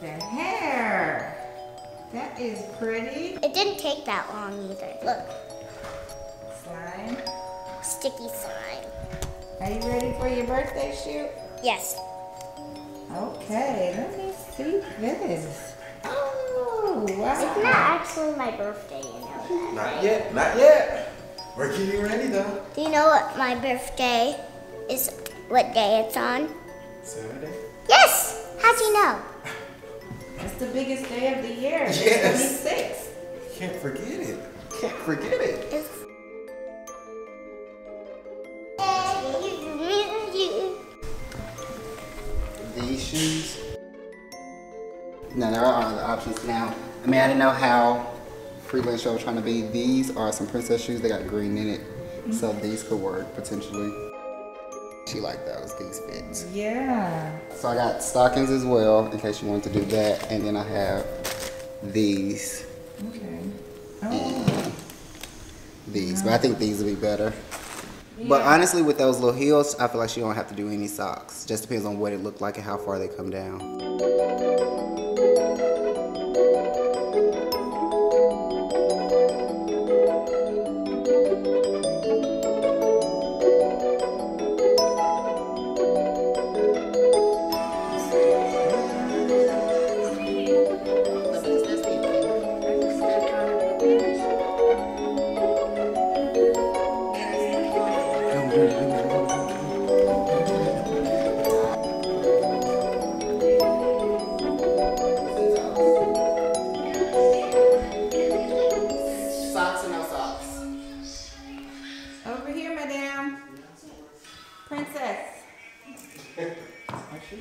the hair. That is pretty. It didn't take that long either. Look, Slime. sticky slime. Are you ready for your birthday shoot? Yes. Okay, let me see this. Oh, wow. It's not actually my birthday, you know that. Not right? yet, not yet. We're getting ready though. Do you know what my birthday is? What day it's on? Saturday. Yes. How'd you know? It's the biggest day of the year. It's Yes. 26. Can't forget it. Can't forget it. It's. These shoes. No, there are other options now. I mean, I didn't know how freelance show was trying to be. These are some princess shoes. They got green in it, so mm-hmm. these could work potentially. She liked those. These fits. Yeah. So I got stockings as well, in case you wanted to do that, and then I have these, Okay. Oh, these. But I think these would be better. But honestly, with those little heels, I feel like she don't have to do any socks. Just depends on what it looked like and how far they come down. Come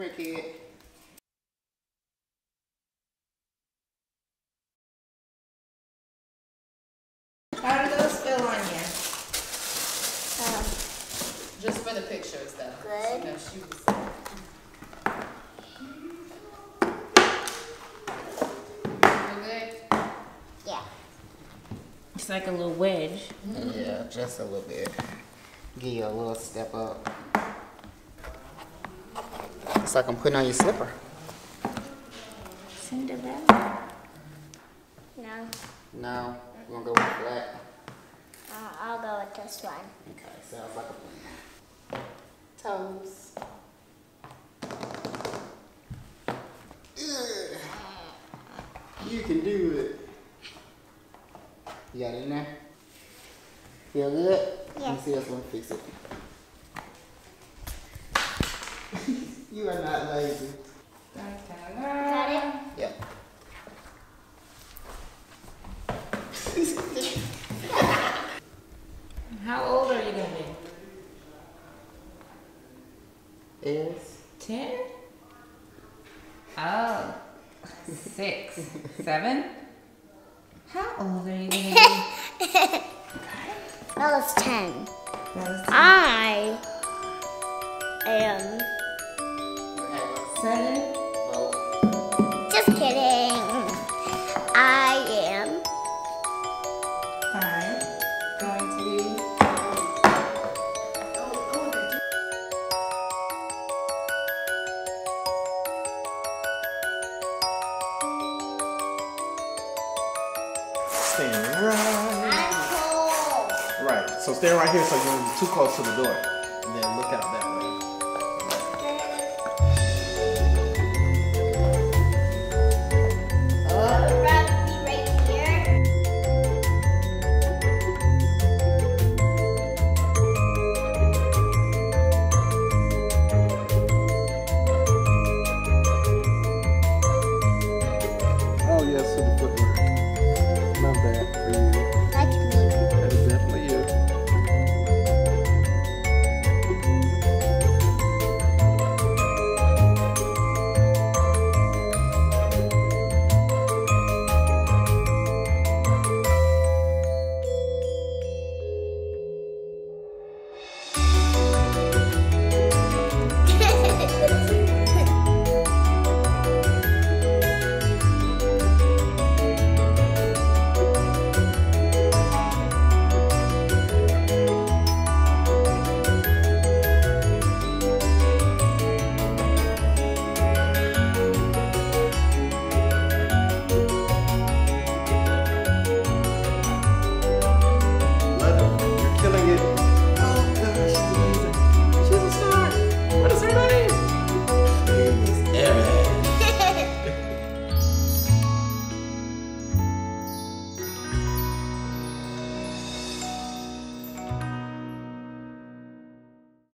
here, kid. How do those feel on you? Um, Just for the pictures, though. Good. No shoes. It's like a little wedge. Yeah, just a little bit. Give you a little step up. It's like I'm putting on your slipper. Cinderella. No. No, we're gonna go with flat. Uh, I'll go with this one. Okay, sounds like a plan. Toes. Ugh. You can do it. You got it in there? Feel good? Let me Yes. see us one fix it. You are not lazy. Got it? Yep. How old are you gonna be? Is Ten? Oh, six, seven? How old are you gonna be? That was 10. That was I am. Seven? Just kidding. I am. Five. Going to be Stand right. I'm cold. Right. So stand right here so you don't be too close to the door. And then look out that way.